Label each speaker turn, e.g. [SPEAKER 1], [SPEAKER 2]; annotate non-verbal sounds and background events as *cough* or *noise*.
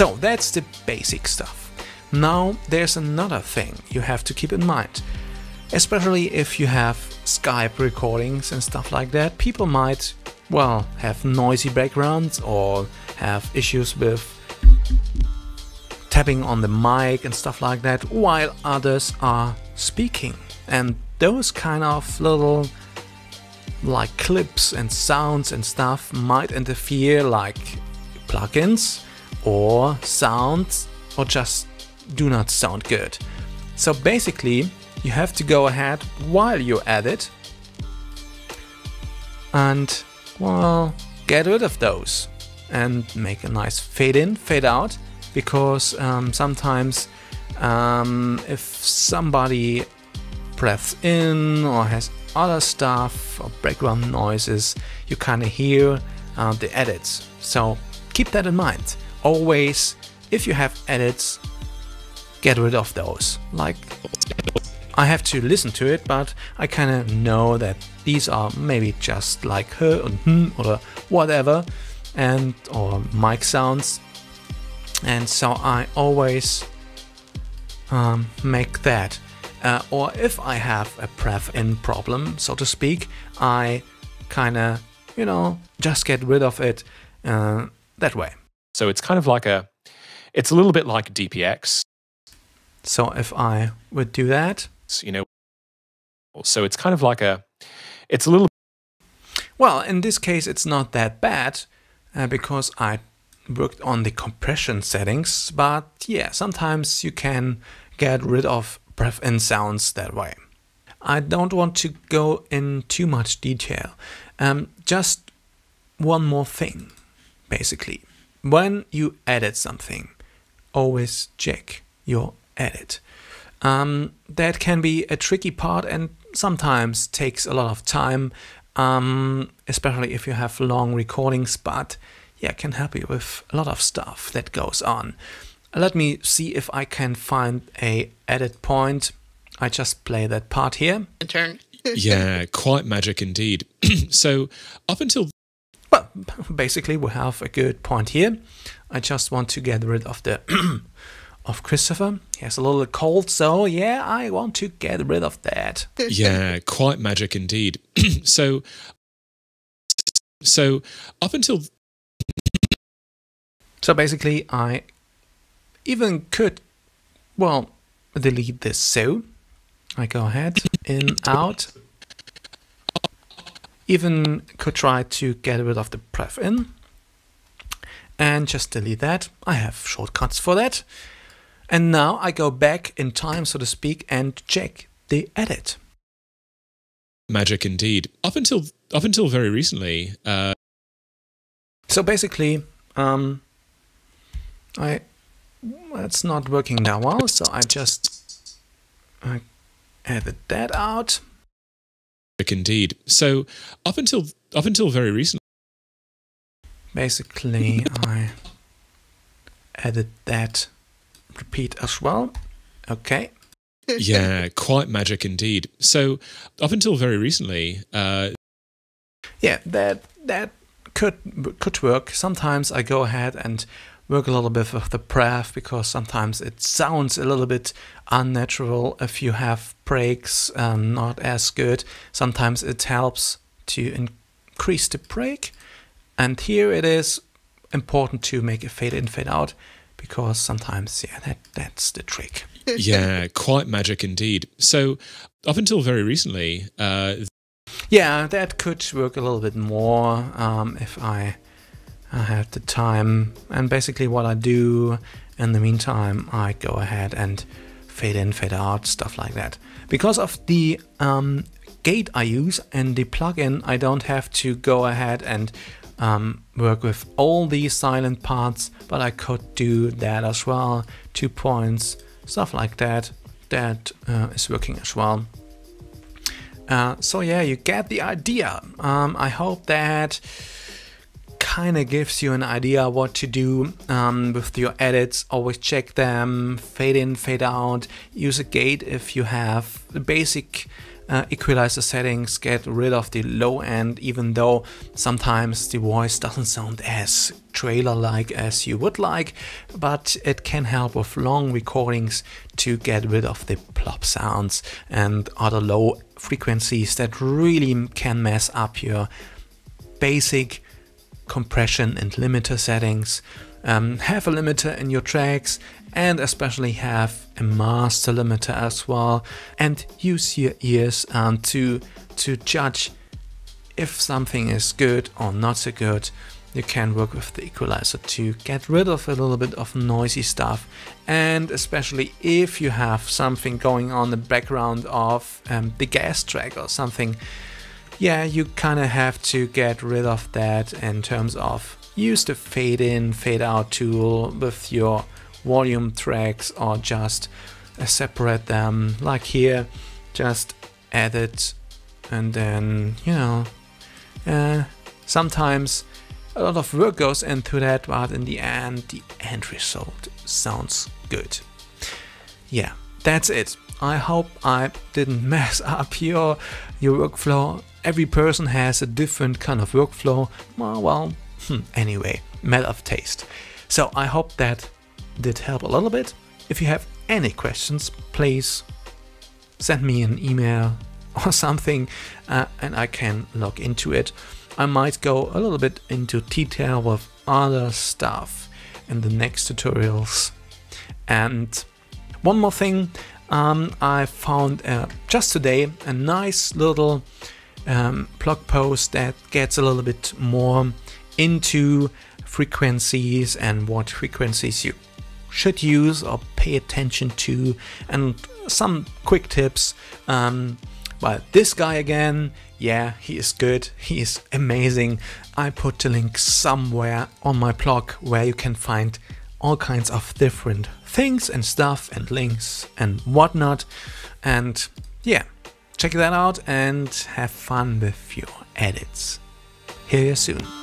[SPEAKER 1] So that's the basic stuff. Now there's another thing you have to keep in mind. Especially if you have Skype recordings and stuff like that, people might, well, have noisy backgrounds or have issues with tapping on the mic and stuff like that while others are speaking. And those kind of little like clips and sounds and stuff might interfere like plugins or sounds or just do not sound good. So basically, you have to go ahead while you edit and well get rid of those and make a nice fade in, fade out because um, sometimes um, if somebody breathes in or has other stuff or background noises, you kind of hear uh, the edits. So keep that in mind. Always, if you have edits, get rid of those. Like, I have to listen to it, but I kind of know that these are maybe just like her or hmm or whatever, and or mic sounds and so I always um, make that. Uh, or if I have a pref in problem, so to speak, I kind of, you know, just get rid of it uh, that way.
[SPEAKER 2] So it's kind of like a, it's a little bit like DPX,
[SPEAKER 1] So if I would do that,
[SPEAKER 2] you know. So it's kind of like a, it's a little
[SPEAKER 1] well, in this case, it's not that bad uh, because I worked on the compression settings, but yeah, sometimes you can get rid of breath in sounds that way. I don't want to go in too much detail. Um, just one more thing, basically. When you edit something, always check your edit. Um, that can be a tricky part and sometimes takes a lot of time, um, especially if you have long recordings, but yeah, can help you with a lot of stuff that goes on. Let me see if I can find a edit point. I just play that part here.
[SPEAKER 3] Turn. *laughs*
[SPEAKER 2] yeah, quite magic indeed. *clears throat* so up until
[SPEAKER 1] Well, *laughs* basically we have a good point here. I just want to get rid of the *clears throat* of Christopher. He has a little cold, so yeah, I want to get rid of that. *laughs*
[SPEAKER 2] yeah, quite magic indeed. *clears throat* so so up until
[SPEAKER 1] So basically, I even could, well, delete this. So I go ahead, in, out. Even could try to get rid of the pref in and just delete that. I have shortcuts for that. And now I go back in time, so to speak, and check the edit.
[SPEAKER 2] magic indeed. Up until up until very recently, uh,
[SPEAKER 1] So basically, um, I it's not working that well, so I just I edit that out.
[SPEAKER 2] indeed. So up until up until very recently,
[SPEAKER 1] Basically, I edit that repeat as well. Okay. *laughs*
[SPEAKER 2] yeah, quite magic indeed. So up until very recently, uh,
[SPEAKER 1] Yeah, that that could could work. Sometimes I go ahead and work a little bit with the pref because sometimes it sounds a little bit unnatural if you have breaks um, not as good. Sometimes it helps to increase the break, and here it is important to make a fade in fade out because sometimes yeah that that's the trick. *laughs*
[SPEAKER 2] yeah, quite magic indeed. So up until very recently, uh,
[SPEAKER 1] Yeah, that could work a little bit more um, if I, I have the time. And basically, what I do in the meantime, I go ahead and fade in, fade out, stuff like that. Because of the um, gate I use and the plugin, I don't have to go ahead and um, work with all these silent parts, but I could do that as well. Two points, stuff like that. That uh, is working as well. Uh, so yeah, you get the idea. Um, I hope that kind of gives you an idea what to do um, with your edits. Always check them, fade in, fade out. Use a gate if you have the basic uh, equalizer settings get rid of the low end, even though sometimes the voice doesn't sound as trailer like as you would like, but it can help with long recordings to get rid of the plop sounds and other low frequencies that really can mess up your basic compression and limiter settings. Um, have a limiter in your tracks and especially have a master limiter as well and use your ears um, to to judge if something is good or not so good you can work with the equalizer to get rid of a little bit of noisy stuff and especially if you have something going on in the background of um, the gas track or something yeah you kind of have to get rid of that in terms of use the fade in fade out tool with your volume tracks or just uh, separate them like here just add it and then you know uh, sometimes a lot of work goes into that, but in the end, the end result sounds good. Yeah, that's it. I hope I didn't *laughs* mess up your your workflow. Every person has a different kind of workflow. Well, well hmm, anyway, matter of taste. So I hope that did help a little bit. If you have any questions, please send me an email *laughs* or something, uh, and I can look into it. I might go a little bit into detail with other stuff in the next tutorials. And one more thing, um, I found uh, just today a nice little um, blog post that gets a little bit more into frequencies and what frequencies you should use or pay attention to, and some quick tips. Um, but this guy again, yeah, he is good, he is amazing. I put the link somewhere on my blog where you can find all kinds of different things and stuff and links and whatnot. And yeah, check that out and have fun with your edits. Hear you soon.